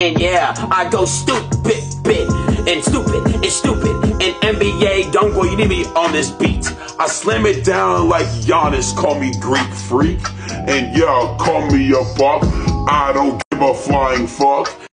And yeah, I go stupid, bit, and stupid, and stupid, and NBA don't go, you need me on this beat. I slam it down like Giannis, call me Greek freak. And yeah, call me a buck. I don't give a flying fuck.